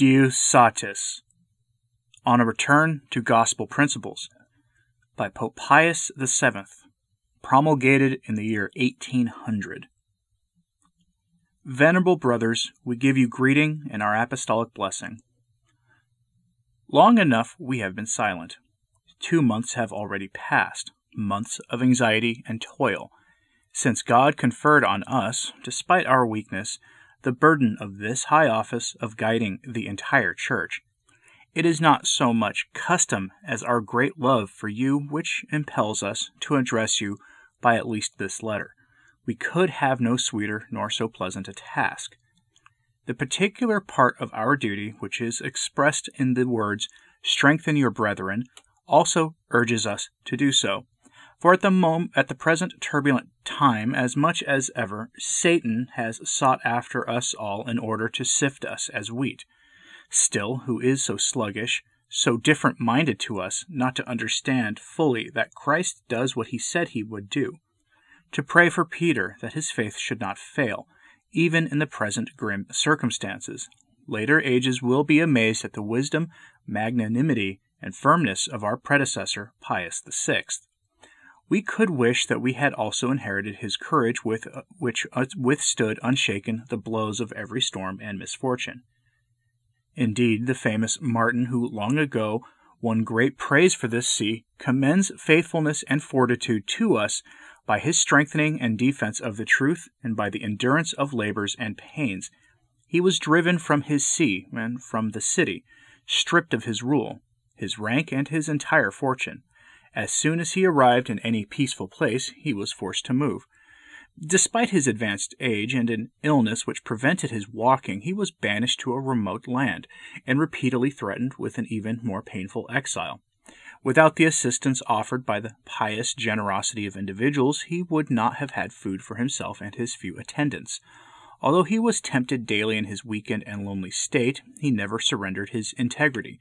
Deus Satis On a Return to Gospel Principles by Pope Pius VII, promulgated in the year 1800. Venerable brothers, we give you greeting and our apostolic blessing. Long enough we have been silent. Two months have already passed, months of anxiety and toil, since God conferred on us, despite our weakness, the burden of this high office of guiding the entire church. It is not so much custom as our great love for you which impels us to address you by at least this letter. We could have no sweeter nor so pleasant a task. The particular part of our duty which is expressed in the words, Strengthen your brethren, also urges us to do so. For at the moment, at the present turbulent time, as much as ever, Satan has sought after us all in order to sift us as wheat. Still, who is so sluggish, so different minded to us, not to understand fully that Christ does what he said he would do? To pray for Peter that his faith should not fail, even in the present grim circumstances. Later ages will be amazed at the wisdom, magnanimity, and firmness of our predecessor, Pius VI. We could wish that we had also inherited his courage with uh, which uh, withstood unshaken the blows of every storm and misfortune. Indeed, the famous Martin, who long ago won great praise for this see, commends faithfulness and fortitude to us by his strengthening and defense of the truth and by the endurance of labors and pains. He was driven from his see and from the city, stripped of his rule, his rank, and his entire fortune. As soon as he arrived in any peaceful place, he was forced to move. Despite his advanced age and an illness which prevented his walking, he was banished to a remote land, and repeatedly threatened with an even more painful exile. Without the assistance offered by the pious generosity of individuals, he would not have had food for himself and his few attendants. Although he was tempted daily in his weakened and lonely state, he never surrendered his integrity.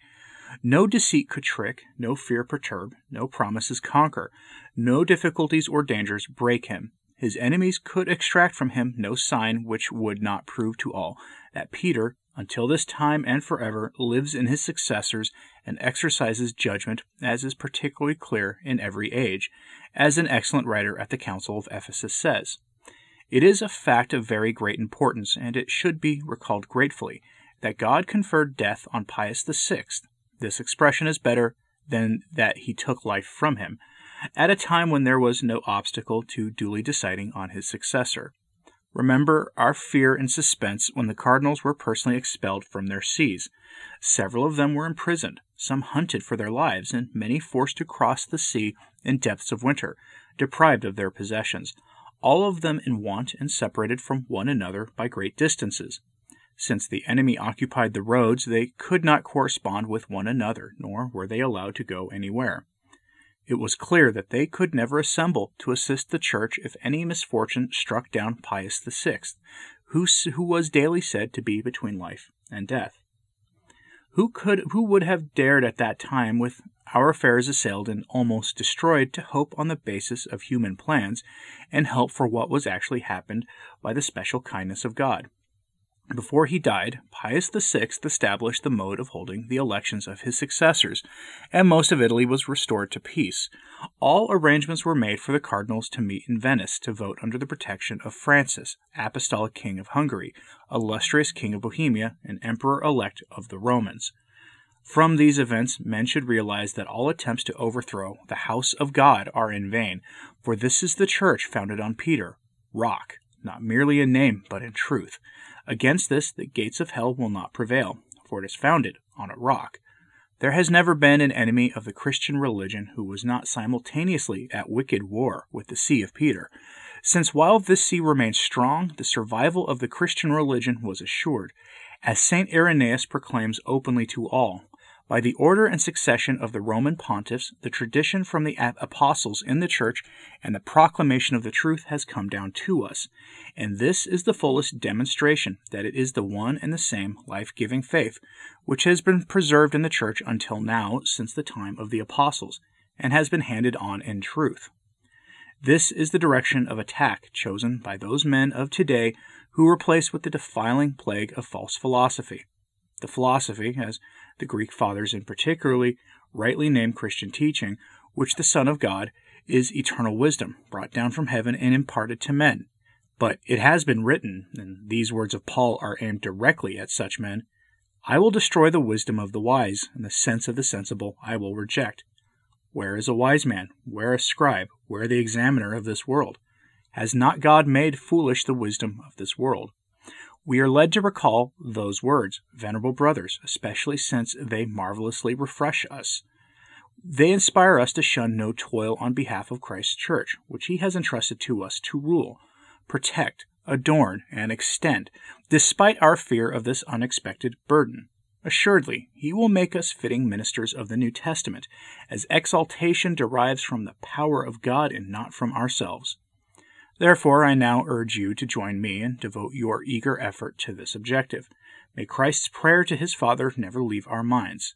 No deceit could trick, no fear perturb, no promises conquer, no difficulties or dangers break him. His enemies could extract from him no sign which would not prove to all that Peter, until this time and forever, lives in his successors and exercises judgment, as is particularly clear in every age, as an excellent writer at the Council of Ephesus says. It is a fact of very great importance, and it should be recalled gratefully, that God conferred death on Pius VI, this expression is better than that he took life from him, at a time when there was no obstacle to duly deciding on his successor. Remember our fear and suspense when the cardinals were personally expelled from their sees. Several of them were imprisoned, some hunted for their lives, and many forced to cross the sea in depths of winter, deprived of their possessions, all of them in want and separated from one another by great distances. Since the enemy occupied the roads, they could not correspond with one another, nor were they allowed to go anywhere. It was clear that they could never assemble to assist the church if any misfortune struck down Pius VI, who, who was daily said to be between life and death. Who could who would have dared at that time, with our affairs assailed and almost destroyed, to hope on the basis of human plans and help for what was actually happened by the special kindness of God? Before he died, Pius VI established the mode of holding the elections of his successors, and most of Italy was restored to peace. All arrangements were made for the cardinals to meet in Venice to vote under the protection of Francis, Apostolic King of Hungary, illustrious King of Bohemia, and Emperor elect of the Romans. From these events, men should realize that all attempts to overthrow the house of God are in vain, for this is the church founded on Peter, rock, not merely in name, but in truth. Against this, the gates of hell will not prevail, for it is founded on a rock. There has never been an enemy of the Christian religion who was not simultaneously at wicked war with the See of Peter, since while this see remained strong, the survival of the Christian religion was assured, as St. Irenaeus proclaims openly to all, by the order and succession of the Roman pontiffs, the tradition from the apostles in the church and the proclamation of the truth has come down to us. And this is the fullest demonstration that it is the one and the same life giving faith, which has been preserved in the church until now since the time of the apostles, and has been handed on in truth. This is the direction of attack chosen by those men of today who were placed with the defiling plague of false philosophy. The philosophy, as the Greek fathers in particularly rightly named Christian teaching, which the Son of God is eternal wisdom, brought down from heaven and imparted to men. But it has been written, and these words of Paul are aimed directly at such men I will destroy the wisdom of the wise, and the sense of the sensible I will reject. Where is a wise man? Where a scribe? Where the examiner of this world? Has not God made foolish the wisdom of this world? We are led to recall those words, venerable brothers, especially since they marvelously refresh us. They inspire us to shun no toil on behalf of Christ's church, which he has entrusted to us to rule, protect, adorn, and extend, despite our fear of this unexpected burden. Assuredly, he will make us fitting ministers of the New Testament, as exaltation derives from the power of God and not from ourselves. Therefore, I now urge you to join me and devote your eager effort to this objective. May Christ's prayer to his Father never leave our minds.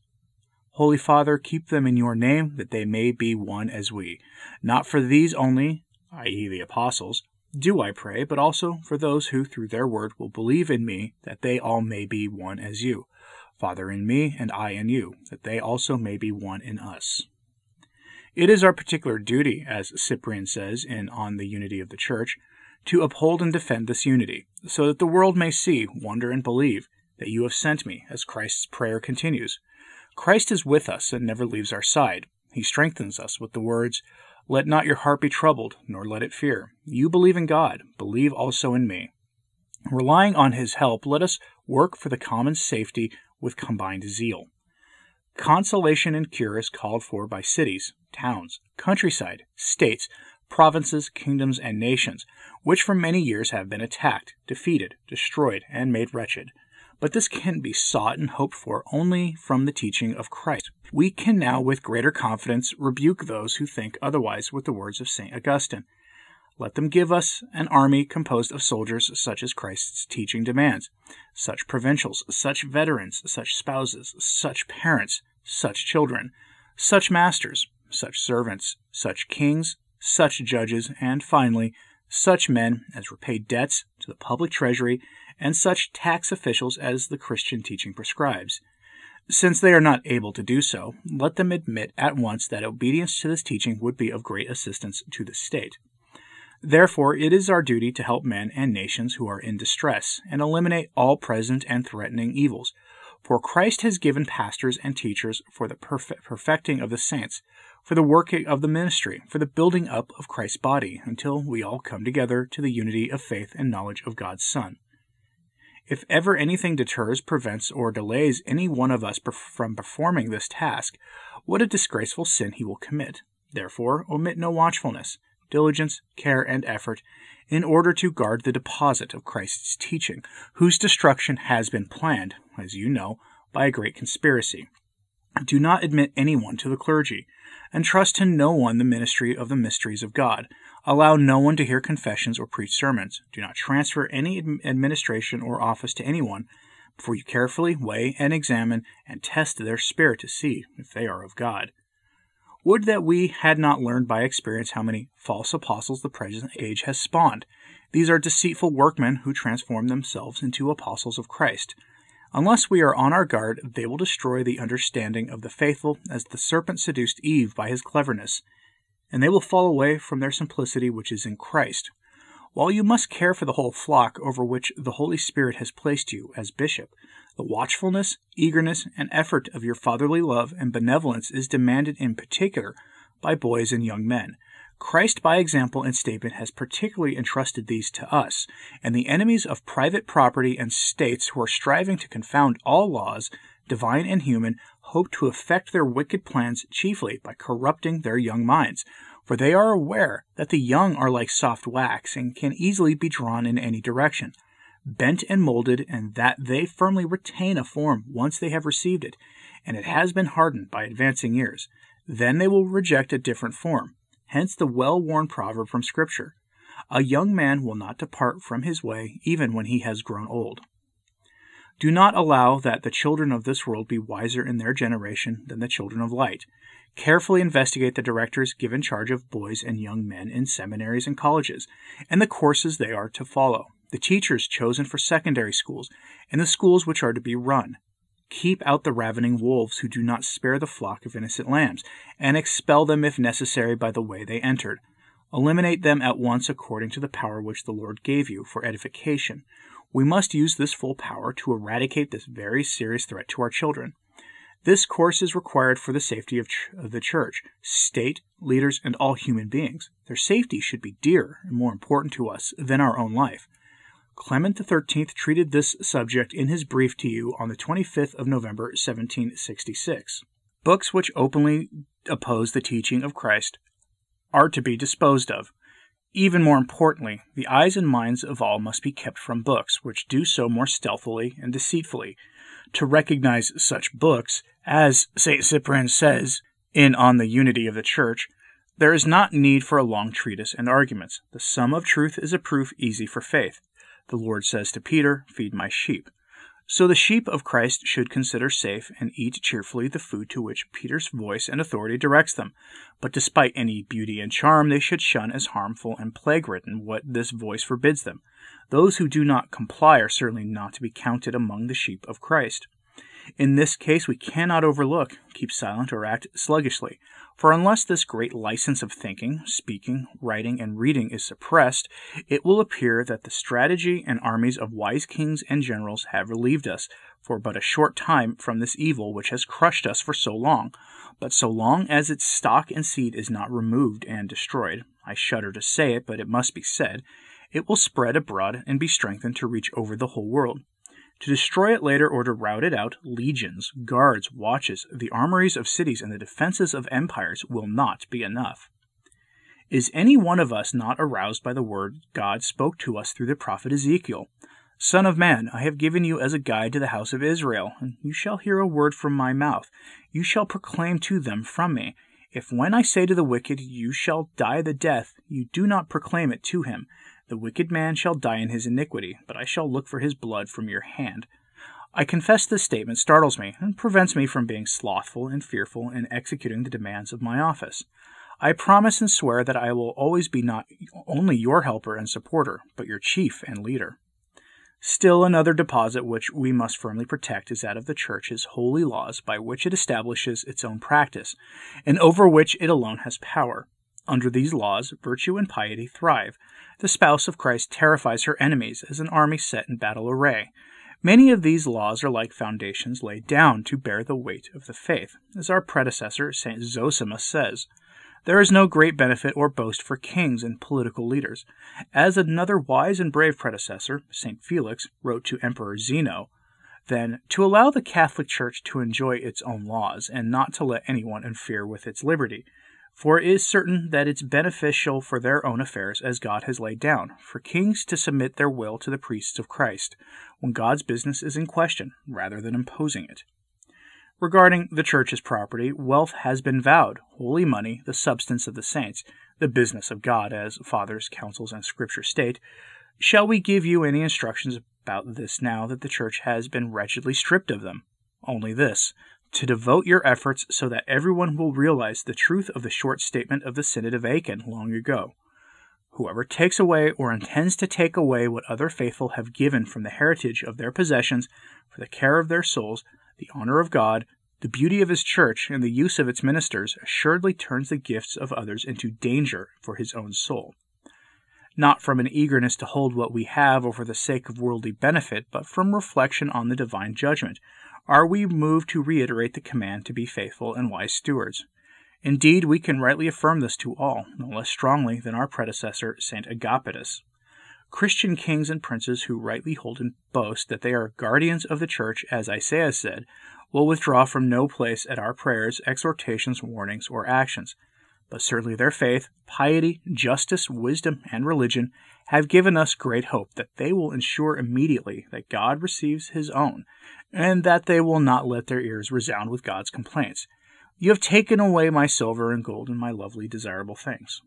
Holy Father, keep them in your name, that they may be one as we. Not for these only, i.e., the apostles, do I pray, but also for those who through their word will believe in me, that they all may be one as you. Father in me, and I in you, that they also may be one in us. It is our particular duty, as Cyprian says in On the Unity of the Church, to uphold and defend this unity, so that the world may see, wonder, and believe that you have sent me, as Christ's prayer continues. Christ is with us and never leaves our side. He strengthens us with the words, Let not your heart be troubled, nor let it fear. You believe in God, believe also in me. Relying on his help, let us work for the common safety with combined zeal. Consolation and cure is called for by cities, towns, countryside, states, provinces, kingdoms, and nations, which for many years have been attacked, defeated, destroyed, and made wretched. But this can be sought and hoped for only from the teaching of Christ. We can now, with greater confidence, rebuke those who think otherwise with the words of St. Augustine. Let them give us an army composed of soldiers such as Christ's teaching demands, such provincials, such veterans, such spouses, such parents, such children, such masters, such servants, such kings, such judges, and finally, such men as repay debts to the public treasury, and such tax officials as the Christian teaching prescribes. Since they are not able to do so, let them admit at once that obedience to this teaching would be of great assistance to the state. Therefore, it is our duty to help men and nations who are in distress and eliminate all present and threatening evils. For Christ has given pastors and teachers for the perfecting of the saints, for the working of the ministry, for the building up of Christ's body, until we all come together to the unity of faith and knowledge of God's Son. If ever anything deters, prevents, or delays any one of us from performing this task, what a disgraceful sin he will commit. Therefore, omit no watchfulness diligence, care, and effort in order to guard the deposit of Christ's teaching, whose destruction has been planned, as you know, by a great conspiracy. Do not admit anyone to the clergy, and trust to no one the ministry of the mysteries of God. Allow no one to hear confessions or preach sermons. Do not transfer any administration or office to anyone before you carefully weigh and examine and test their spirit to see if they are of God. Would that we had not learned by experience how many false apostles the present age has spawned. These are deceitful workmen who transform themselves into apostles of Christ. Unless we are on our guard, they will destroy the understanding of the faithful as the serpent seduced Eve by his cleverness, and they will fall away from their simplicity which is in Christ. While you must care for the whole flock over which the Holy Spirit has placed you as bishop, the watchfulness, eagerness, and effort of your fatherly love and benevolence is demanded in particular by boys and young men. Christ, by example and statement, has particularly entrusted these to us, and the enemies of private property and states who are striving to confound all laws, divine and human, hope to effect their wicked plans chiefly by corrupting their young minds, for they are aware that the young are like soft wax and can easily be drawn in any direction bent and molded, and that they firmly retain a form once they have received it, and it has been hardened by advancing years. Then they will reject a different form. Hence the well worn proverb from Scripture A young man will not depart from his way, even when he has grown old. Do not allow that the children of this world be wiser in their generation than the children of light. Carefully investigate the directors given charge of boys and young men in seminaries and colleges, and the courses they are to follow the teachers chosen for secondary schools, and the schools which are to be run. Keep out the ravening wolves who do not spare the flock of innocent lambs, and expel them if necessary by the way they entered. Eliminate them at once according to the power which the Lord gave you for edification. We must use this full power to eradicate this very serious threat to our children. This course is required for the safety of, ch- of, the church, state, leaders, and all human beings. Their safety should be dearer and more important to us than our own life. Clement XIII treated this subject in his brief to you on the 25th of November, 1766. Books which openly oppose the teaching of Christ are to be disposed of. Even more importantly, the eyes and minds of all must be kept from books which do so more stealthily and deceitfully. To recognize such books, as St. Cyprian says in On the Unity of the Church, there is not need for a long treatise and arguments. The sum of truth is a proof easy for faith. The Lord says to Peter, Feed my sheep. So the sheep of Christ should consider safe and eat cheerfully the food to which Peter's voice and authority directs them. But despite any beauty and charm, they should shun as harmful and plague ridden what this voice forbids them. Those who do not comply are certainly not to be counted among the sheep of Christ. In this case, we cannot overlook, keep silent, or act sluggishly. For unless this great license of thinking, speaking, writing, and reading is suppressed, it will appear that the strategy and armies of wise kings and generals have relieved us for but a short time from this evil which has crushed us for so long. But so long as its stock and seed is not removed and destroyed, I shudder to say it, but it must be said, it will spread abroad and be strengthened to reach over the whole world. To destroy it later or to rout it out, legions, guards, watches, the armories of cities, and the defenses of empires will not be enough. Is any one of us not aroused by the word God spoke to us through the prophet Ezekiel? Son of man, I have given you as a guide to the house of Israel, and you shall hear a word from my mouth. You shall proclaim to them from me. If when I say to the wicked, You shall die the death, you do not proclaim it to him, the wicked man shall die in his iniquity, but I shall look for his blood from your hand. I confess this statement startles me and prevents me from being slothful and fearful in executing the demands of my office. I promise and swear that I will always be not only your helper and supporter, but your chief and leader. Still, another deposit which we must firmly protect is that of the Church's holy laws by which it establishes its own practice, and over which it alone has power. Under these laws, virtue and piety thrive. The spouse of Christ terrifies her enemies as an army set in battle array. Many of these laws are like foundations laid down to bear the weight of the faith, as our predecessor, St. Zosimus, says. There is no great benefit or boast for kings and political leaders. As another wise and brave predecessor, St. Felix, wrote to Emperor Zeno, then to allow the Catholic Church to enjoy its own laws, and not to let anyone interfere with its liberty, for it is certain that it's beneficial for their own affairs, as God has laid down, for kings to submit their will to the priests of Christ, when God's business is in question, rather than imposing it. Regarding the Church's property, wealth has been vowed, holy money, the substance of the saints, the business of God, as fathers, councils, and Scripture state. Shall we give you any instructions about this now that the Church has been wretchedly stripped of them? Only this to devote your efforts so that everyone will realize the truth of the short statement of the Synod of Aachen long ago. Whoever takes away or intends to take away what other faithful have given from the heritage of their possessions for the care of their souls, the honor of God, the beauty of his church, and the use of its ministers assuredly turns the gifts of others into danger for his own soul. Not from an eagerness to hold what we have or for the sake of worldly benefit, but from reflection on the divine judgment, are we moved to reiterate the command to be faithful and wise stewards. Indeed, we can rightly affirm this to all, no less strongly than our predecessor, St. Agapitus. Christian kings and princes who rightly hold and boast that they are guardians of the church, as Isaiah said, will withdraw from no place at our prayers, exhortations, warnings, or actions. But certainly their faith, piety, justice, wisdom, and religion have given us great hope that they will ensure immediately that God receives his own, and that they will not let their ears resound with God's complaints. You have taken away my silver and gold and my lovely desirable things.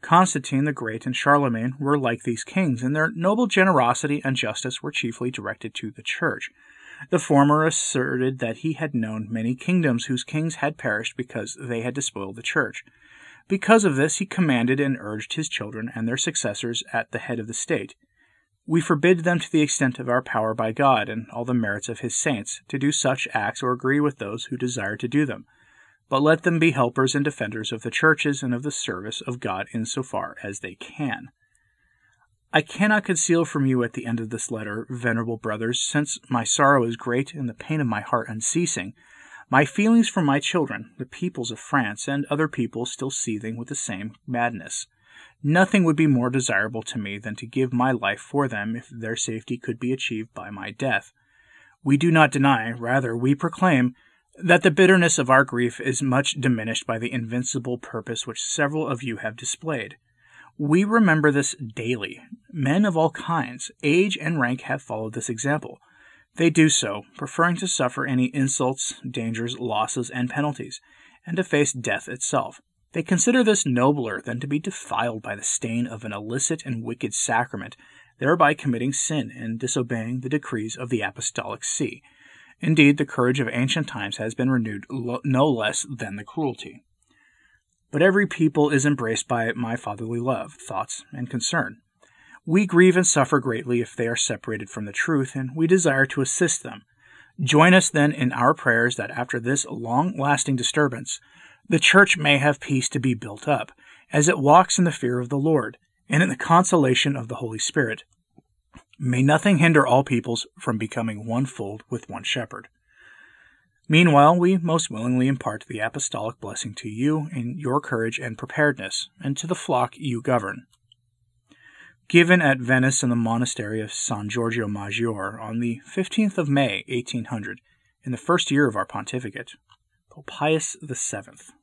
Constantine the Great and Charlemagne were like these kings, and their noble generosity and justice were chiefly directed to the Church. The former asserted that he had known many kingdoms whose kings had perished because they had despoiled the Church. Because of this, he commanded and urged his children and their successors at the head of the state We forbid them to the extent of our power by God and all the merits of his saints to do such acts or agree with those who desire to do them, but let them be helpers and defenders of the churches and of the service of God in so far as they can. I cannot conceal from you at the end of this letter, venerable brothers, since my sorrow is great and the pain of my heart unceasing, my feelings for my children, the peoples of France, and other peoples still seething with the same madness. Nothing would be more desirable to me than to give my life for them if their safety could be achieved by my death. We do not deny, rather, we proclaim, that the bitterness of our grief is much diminished by the invincible purpose which several of you have displayed. We remember this daily. Men of all kinds, age, and rank have followed this example. They do so, preferring to suffer any insults, dangers, losses, and penalties, and to face death itself. They consider this nobler than to be defiled by the stain of an illicit and wicked sacrament, thereby committing sin and disobeying the decrees of the Apostolic See. Indeed, the courage of ancient times has been renewed lo- no less than the cruelty. But every people is embraced by my fatherly love, thoughts, and concern. We grieve and suffer greatly if they are separated from the truth, and we desire to assist them. Join us then in our prayers that after this long lasting disturbance, the church may have peace to be built up, as it walks in the fear of the Lord, and in the consolation of the Holy Spirit. May nothing hinder all peoples from becoming one fold with one shepherd. Meanwhile, we most willingly impart the apostolic blessing to you in your courage and preparedness, and to the flock you govern given at Venice in the monastery of San Giorgio Maggiore on the 15th of May, 1800, in the first year of our pontificate, Pope Pius VII.